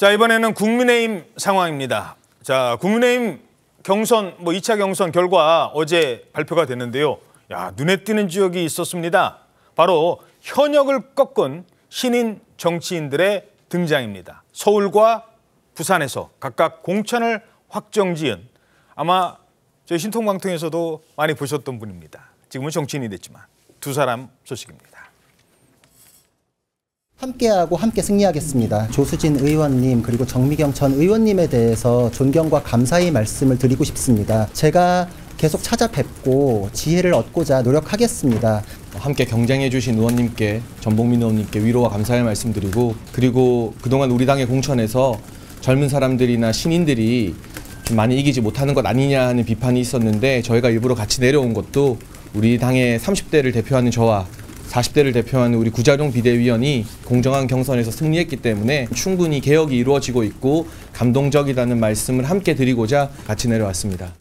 자, 이번에는 국민의힘 상황입니다. 자, 국민의힘 경선, 뭐 2차 경선 결과 어제 발표가 됐는데요. 야, 눈에 띄는 지역이 있었습니다. 바로 현역을 꺾은 신인 정치인들의 등장입니다. 서울과 부산에서 각각 공천을 확정 지은 아마 저희 신통방통에서도 많이 보셨던 분입니다. 지금은 정치인이 됐지만 두 사람 소식입니다. 함께하고 함께 승리하겠습니다. 조수진 의원님 그리고 정미경 전 의원님에 대해서 존경과 감사의 말씀을 드리고 싶습니다. 제가 계속 찾아뵙고 지혜를 얻고자 노력하겠습니다. 함께 경쟁해 주신 의원님께 전복민 의원님께 위로와 감사의 말씀드리고 그리고 그동안 우리 당의 공천에서 젊은 사람들이나 신인들이 좀 많이 이기지 못하는 것 아니냐 하는 비판이 있었는데 저희가 일부러 같이 내려온 것도 우리 당의 30대를 대표하는 저와 40대를 대표하는 우리 구자룡 비대위원이 공정한 경선에서 승리했기 때문에 충분히 개혁이 이루어지고 있고 감동적이라는 말씀을 함께 드리고자 같이 내려왔습니다.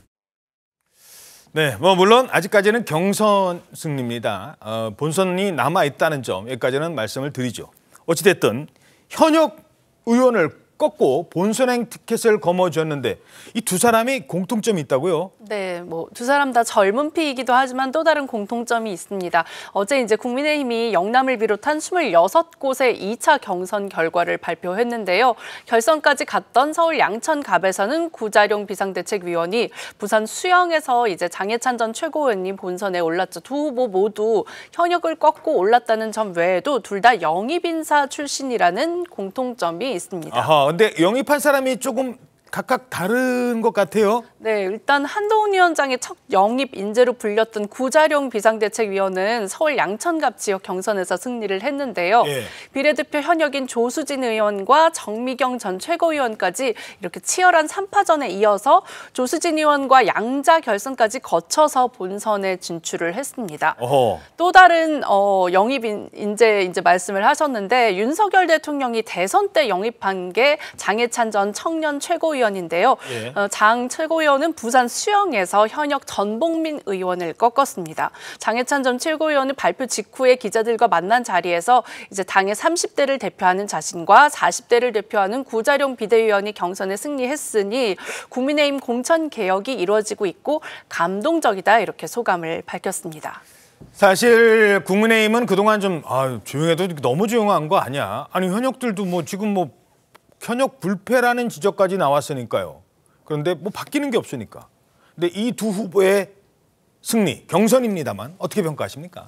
네, 뭐 물론 아직까지는 경선 승리입니다. 어, 본선이 남아 있다는 점 여기까지는 말씀을 드리죠. 어찌 됐든 현역 의원을 꺾고 본선행 티켓을 거머쥐었는데 이 두 사람이 공통점이 있다고요? 네, 뭐 두 사람 다 젊은 피이기도 하지만 또 다른 공통점이 있습니다. 어제 이제 국민의힘이 영남을 비롯한 26곳의 2차 경선 결과를 발표했는데요. 결선까지 갔던 서울 양천갑에서는 구자룡 비상대책위원이 부산 수영에서 이제 장해찬 전 최고위원님 본선에 올랐죠. 두 후보 모두 현역을 꺾고 올랐다는 점 외에도 둘 다 영입 인사 출신이라는 공통점이 있습니다. 아하, 근데 영입한 사람이 조금 각각 다른 것 같아요. 네, 일단 한동훈 위원장의 첫 영입 인재로 불렸던 구자룡 비상대책위원은 서울 양천갑 지역 경선에서 승리를 했는데요. 예. 비례대표 현역인 조수진 의원과 정미경 전 최고위원까지 이렇게 치열한 3파전에 이어서 조수진 의원과 양자 결선까지 거쳐서 본선에 진출을 했습니다. 어허. 또 다른 어, 영입 인- 인재 이제 말씀을 하셨는데 윤석열 대통령이 대선 때 영입한 게 장해찬 전 청년 최고위원 인데요. 예. 어, 장 최고위원은 부산 수영에서 현역 전복민 의원을 꺾었습니다. 장해찬 전 최고위원은 발표 직후에 기자들과 만난 자리에서 이제 당의 30대를 대표하는 자신과 40대를 대표하는 구자룡 비대위원이 경선에 승리했으니 국민의힘 공천 개혁이 이루어지고 있고 감동적이다 이렇게 소감을 밝혔습니다. 사실 국민의힘은 그동안 좀 아, 조용해도 너무 조용한 거 아니야. 아니 현역들도 뭐 지금 뭐 현역 불패라는 지적까지 나왔으니까요. 그런데 뭐 바뀌는 게 없으니까. 근데 이 두 후보의 승리 경선입니다만 어떻게 평가하십니까?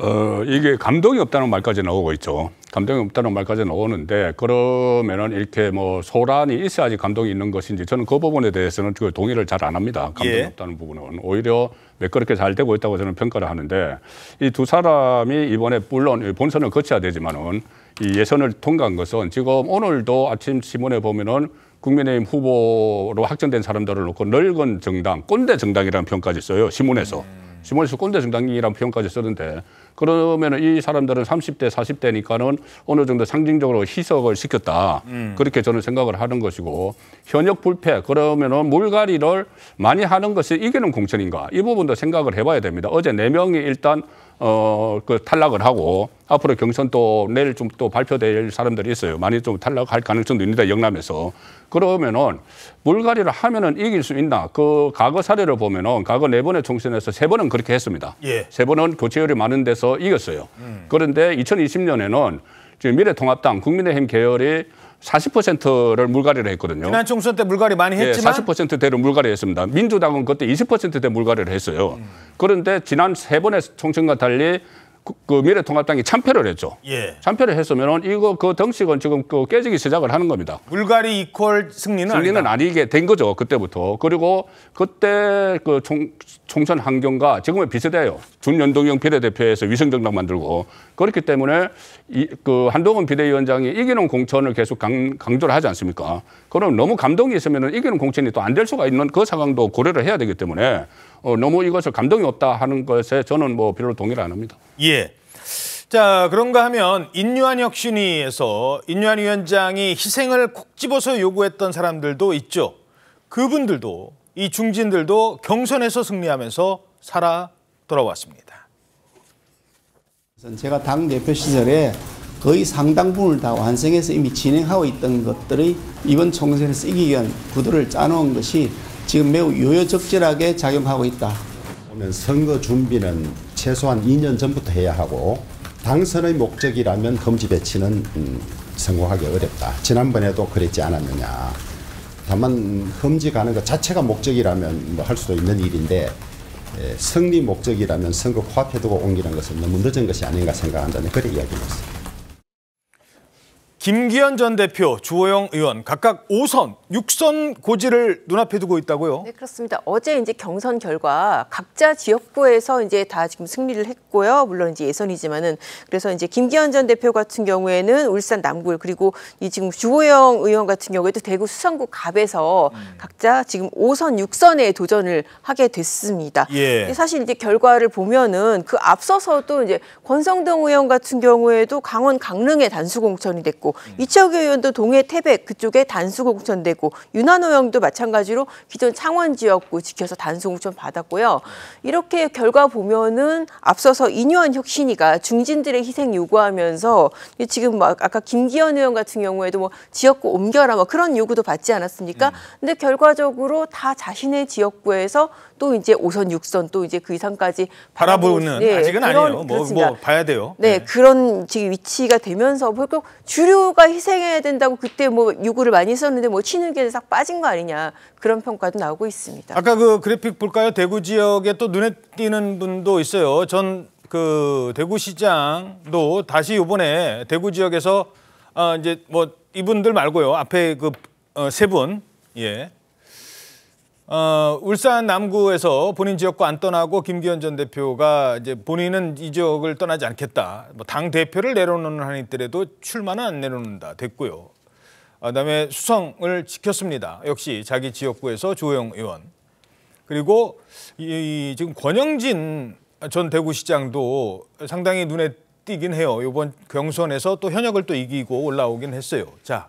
어, 이게 감동이 없다는 말까지 나오고 있죠. 감동이 없다는 말까지 나오는데 그러면은 이렇게 뭐 소란이 있어야지 감동이 있는 것인지 저는 그 부분에 대해서는 그 동의를 잘 안 합니다. 감동이 예. 없다는 부분은 오히려 매끄럽게 잘 되고 있다고 저는 평가를 하는데 이 두 사람이 이번에 물론 본선을 거쳐야 되지만은 이 예선을 통과한 것은 지금 오늘도 아침 신문에 보면은 국민의힘 후보로 확정된 사람들을 놓고 늙은 정당, 꼰대 정당이라는 평가까지 써요 신문에서. 신문에서 꼰대 정당이라는 표현까지 쓰는데 그러면 이 사람들은 30대, 40대니까는 어느 정도 상징적으로 희석을 시켰다. 그렇게 저는 생각을 하는 것이고 현역 불패 그러면은 물갈이를 많이 하는 것이 이기는 공천인가 이 부분도 생각을 해봐야 됩니다. 어제 네 명이 일단 어, 그 탈락을 하고 앞으로 경선 또 내일 좀 또 발표될 사람들이 있어요. 많이 좀 탈락할 가능성도 있는데 영남에서. 그러면은 물갈이를 하면은 이길 수 있나? 그 과거 사례를 보면은 과거 네 번의 총선에서 세 번은 그렇게 했습니다. 예. 세 번은 교체율이 많은 데서 이겼어요. 그런데 2020년에는 지금 미래통합당 국민의힘 계열이 40%를 물갈이를 했거든요. 지난 총선 때 물갈이 많이 예, 했지만 40%대로 물갈이 했습니다. 민주당은 그때 20%대 물갈이를 했어요. 그런데 지난 세 번의 총선과 달리 그, 그 미래통합당이 참패를 했죠. 예. 참패를 했으면은 이거 그 덩식은 지금 그 깨지기 시작을 하는 겁니다. 물갈이 이퀄 승리는 승리는 아니다. 아니게 된 거죠 그때부터. 그리고 그때 그 총, 총선 환경과 지금은 비슷해요. 준연동형 비례대표에서 위성정당 만들고 그렇기 때문에 이, 그 한동훈 비대위원장이 이기는 공천을 계속 강, 강조를 하지 않습니까? 그럼 너무 감동이 있으면 이기는 공천이 또 안 될 수가 있는 그 상황도 고려를 해야 되기 때문에 어, 너무 이것을 감동이 없다 하는 것에 저는 뭐 별로 동의를 안 합니다. 예. 자, 그런가 하면 인류한 혁신위에서 인류한 위원장이 희생을 콕 집어서 요구했던 사람들도 있죠. 그분들도 이 중진들도 경선에서 승리하면서 살아 돌아왔습니다. 제가 당 대표 시절에 거의 상당 부분을 다 완성해서 이미 진행하고 있던 것들이 이번 총선에서 이기기 위한 구도를 짜놓은 것이 지금 매우 요요적절하게 작용하고 있다. 선거 준비는 최소한 2년 전부터 해야 하고 당선의 목적이라면 험지 배치는 음, 성공하기 어렵다. 지난번에도 그랬지 않았느냐. 다만 험지 가는 것 자체가 목적이라면 뭐 할 수도 있는 일인데 에, 승리 목적이라면 선거 코앞에 두고 옮기는 것은 너무 늦은 것이 아닌가 생각한다는 그런 이야기입니다. 김기현 전 대표, 주호영 의원 각각 5선, 6선 고지를 눈앞에 두고 있다고요? 네, 그렇습니다. 어제 이제 경선 결과 각자 지역구에서 이제 다 지금 승리를 했고요. 물론 이제 예선이지만은 그래서 이제 김기현 전 대표 같은 경우에는 울산 남구 그리고 이 지금 주호영 의원 같은 경우에도 대구 수성구 갑에서 음. 각자 지금 5선, 6선에 도전을 하게 됐습니다. 예. 사실 이제 결과를 보면은 그 앞서서도 이제 권성동 의원 같은 경우에도 강원 강릉에 단수 공천이 됐고 이철규 의원도 동해 태백 그쪽에 단수 공천되고 윤한호 의원도 마찬가지로 기존 창원 지역구 지켜서 단수 공천 받았고요. 이렇게 결과 보면은 앞서서 인유한 혁신이가 중진들의 희생 요구하면서 지금 막 아까 김기현 의원 같은 경우에도 뭐 지역구 옮겨라 뭐 그런 요구도 받지 않았습니까? 근데 결과적으로 다 자신의 지역구에서 또 이제 5선, 6선 또 이제 그 이상까지 바라보는 네, 아직은 그런- 아니에요. 뭐. 뭐 봐야 돼요. 네, 그런 지금 위치가 되면서 결국 주류 가 희생해야 된다고 그때 뭐 요구를 많이 했었는데 뭐 친윤계에 싹 빠진 거 아니냐 그런 평가도 나오고 있습니다. 아까 그 그래픽 볼까요? 대구 지역에 또 눈에 띄는 분도 있어요. 전 그 대구시장도 다시 이번에 대구 지역에서 아 이제 뭐 이분들 말고요. 앞에 그 세 분, 예. 어, 울산 남구에서 본인 지역구 안 떠나고 김기현 전 대표가 이제 본인은 이 지역을 떠나지 않겠다. 뭐 당 대표를 내려놓는 한이 있더라도 출마는 안 내려놓는다. 됐고요. 아, 그다음에 수성을 지켰습니다. 역시 자기 지역구에서 조영 의원. 그리고 이, 이 지금 권영진 전 대구시장도 상당히 눈에 띄긴 해요. 이번 경선에서 또 현역을 또 이기고 올라오긴 했어요. 자,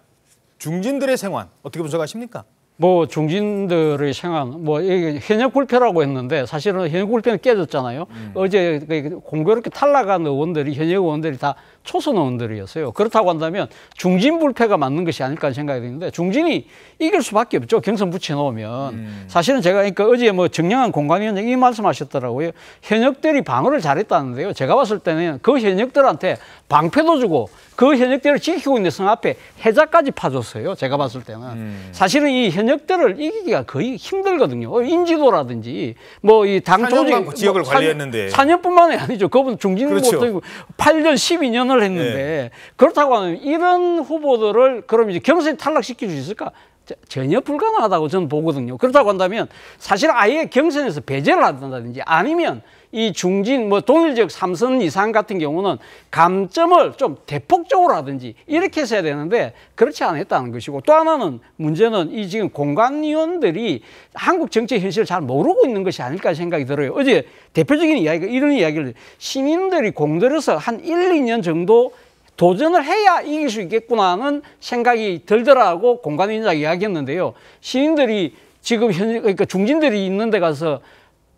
중진들의 생활 어떻게 분석하십니까? 뭐 중진들의 생활, 뭐 현역 불패라고 했는데 사실은 현역 불패는 깨졌잖아요. 어제 그 공교롭게 탈락한 의원들이 현역 의원들이 다 초선 의원들이었어요. 그렇다고 한다면 중진 불패가 맞는 것이 아닐까 하는 생각이 드는데 중진이 이길 수밖에 없죠. 경선 붙여놓으면 사실은 제가 그러니까 어제 뭐 정량한 공관위원장 이 말씀하셨더라고요. 현역들이 방어를 잘했다는데요. 제가 봤을 때는 그 현역들한테 방패도 주고 그 현역들을 지키고 있는 성 앞에 해자까지 파줬어요. 제가 봤을 때는 사실은 이 현역들을 이기기가 거의 힘들거든요. 어, 인지도라든지 뭐 이당 4년간 조직 그 지역을 뭐 관리했는데. 4년 뿐만이 아니죠. 그분 중진 그렇죠. 못하고 8년 12년을 했는데 그렇다고 하면 이런 후보들을 그럼 이제 경선에 탈락시킬 수 있을까? 저- 전혀 불가능하다고 저는 보거든요. 그렇다고 한다면 사실 아예 경선에서 배제를 한다든지 아니면 이 중진 뭐 동일 지역 삼선 이상 같은 경우는 감점을 좀 대폭적으로 하든지 이렇게 했어야 되는데 그렇지 않았다는 것이고 또 하나는 문제는 이 지금 공관위원들이 한국 정치 현실을 잘 모르고 있는 것이 아닐까 생각이 들어요. 어제 대표적인 이야기가 이런 이야기를 시민들이 공들여서 한 1, 2년 정도 도전을 해야 이길 수 있겠구나는 생각이 들더라고 공관위원장 이야기했는데요. 시민들이 지금 현 그러니까 중진들이 있는 데 가서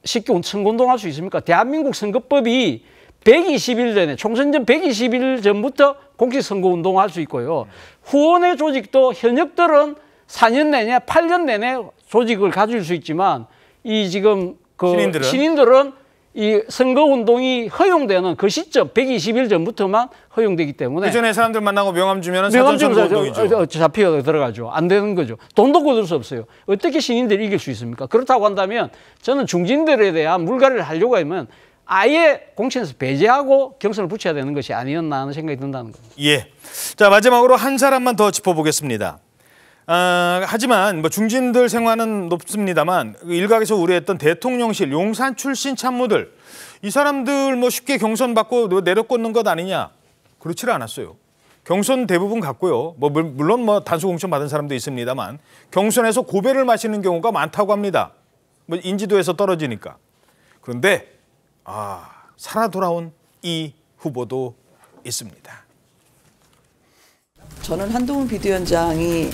쉽게 선거운동할 수 있습니까? 대한민국 선거법이 120일 전에 총선 전 120일 전부터 공식 선거 운동할 수 있고요. 후원의 조직도 현역들은 4년 내내, 8년 내내 조직을 가질 수 있지만 이 지금 그 신인들은? 신인들은 이 선거 운동이 허용되는 그 시점 120일 전부터만 허용되기 때문에 그 전에 사람들 만나고 명함 주면 명함 운동이죠. 잡혀 들어가죠. 안 되는 거죠. 돈도 거둘 수 없어요. 어떻게 신인들이 이길 수 있습니까? 그렇다고 한다면 저는 중진들에 대한 물갈이를 하려고 하면 아예 공천에서 배제하고 경선을 붙여야 되는 것이 아니었나 하는 생각이 든다는 거죠. 예. 자 마지막으로 한 사람만 더 짚어보겠습니다. 아, 하지만 뭐 중진들 생활은 높습니다만 그 일각에서 우려했던 대통령실 용산 출신 참모들 이 사람들 뭐 쉽게 경선 받고 내려꽂는 것 아니냐 그렇지 않았어요. 경선 대부분 갔고요. 뭐 물- 물론 뭐 단수 공천 받은 사람도 있습니다만 경선에서 고배를 마시는 경우가 많다고 합니다. 뭐 인지도에서 떨어지니까. 그런데 아 살아 돌아온 이 후보도 있습니다. 저는 한동훈 비대위원장이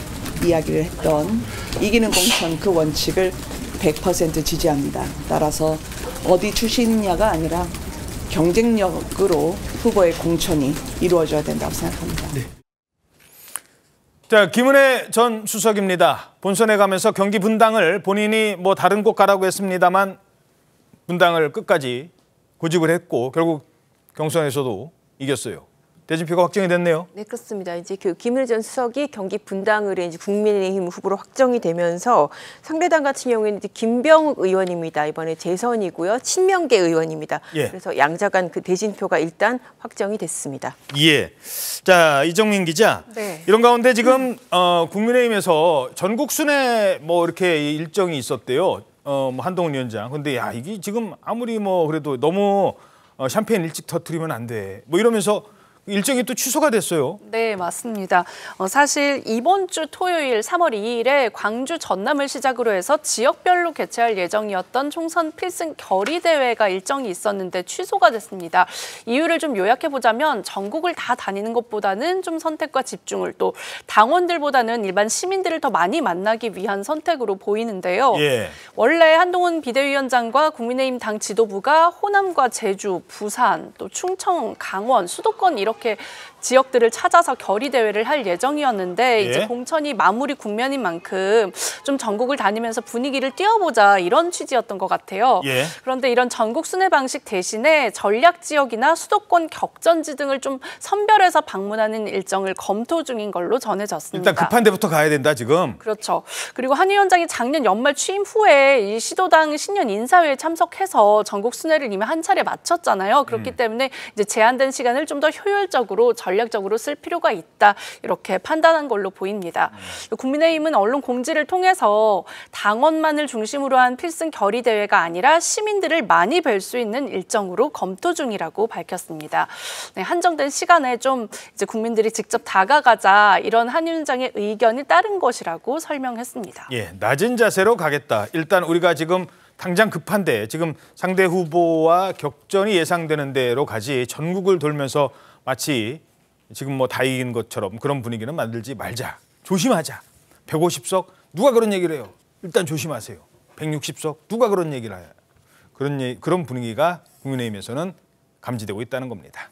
이야기를 했던 이기는 공천 그 원칙을 100% 지지합니다. 따라서 어디 출신이냐가 아니라 경쟁력으로 후보의 공천이 이루어져야 된다고 생각합니다. 자, 김은혜 전 수석입니다. 본선에 가면서 경기 분당을 본인이 뭐 다른 곳 가라고 했습니다만 분당을 끝까지 고집을 했고 결국 경선에서도 이겼어요. 대진표가 확정이 됐네요. 네, 그렇습니다. 이제 그 김은혜 전 수석이 경기 분당으로 이제 국민의힘 후보로 확정이 되면서 상대당 같은 경우에는 이제 김병욱 의원입니다. 이번에 재선이고요. 친명계 의원입니다. 예. 그래서 양자 간 그 대진표가 일단 확정이 됐습니다. 예. 자, 이정민 기자. 네. 이런 가운데 지금 어, 국민의힘에서 전국 순회 뭐 이렇게 일정이 있었대요. 어, 뭐 한동훈 위원장. 근데 야, 이게 지금 아무리 뭐 그래도 너무 어, 샴페인 일찍 터트리면 안 돼. 뭐 이러면서 일정이 또 취소가 됐어요. 네, 맞습니다. 어, 사실 이번 주 토요일 3월 2일에 광주 전남을 시작으로 해서 지역별로 개최할 예정이었던 총선 필승 결의 대회가 일정이 있었는데 취소가 됐습니다. 이유를 좀 요약해 보자면 전국을 다 다니는 것보다는 좀 선택과 집중을 또 당원들보다는 일반 시민들을 더 많이 만나기 위한 선택으로 보이는데요. 예. 원래 한동훈 비대위원장과 국민의힘 당 지도부가 호남과 제주, 부산, 또 충청, 강원, 수도권 이렇게 okay 지역들을 찾아서 결의 대회를 할 예정이었는데 예. 이제 공천이 마무리 국면인 만큼 좀 전국을 다니면서 분위기를 띄워보자 이런 취지였던 것 같아요. 예. 그런데 이런 전국 순회 방식 대신에 전략 지역이나 수도권 격전지 등을 좀 선별해서 방문하는 일정을 검토 중인 걸로 전해졌습니다. 일단 급한 데부터 가야 된다 지금. 그렇죠. 그리고 한 위원장이 작년 연말 취임 후에 이 시도당 신년 인사회에 참석해서 전국 순회를 이미 한 차례 마쳤잖아요. 그렇기 때문에 이제 제한된 시간을 좀 더 효율적으로 전략 적으로 쓸 필요가 있다 이렇게 판단한 걸로 보입니다. 국민의힘은 언론 공지를 통해서 당원만을 중심으로 한 필승 결의 대회가 아니라 시민들을 많이 뵐 수 있는 일정으로 검토 중이라고 밝혔습니다. 네, 한정된 시간에 좀 이제 국민들이 직접 다가가자 이런 한 위원장의 의견이 따른 것이라고 설명했습니다. 예, 낮은 자세로 가겠다. 일단 우리가 지금 당장 급한데 지금 상대 후보와 격전이 예상되는 대로 가지 전국을 돌면서 마치 지금 뭐 다 이긴 것처럼 그런 분위기는 만들지 말자. 조심하자. 150석 누가 그런 얘기를 해요? 일단 조심하세요. 160석 누가 그런 얘기를 해요? 그런 얘- 그런 분위기가 국민의힘에서는 감지되고 있다는 겁니다.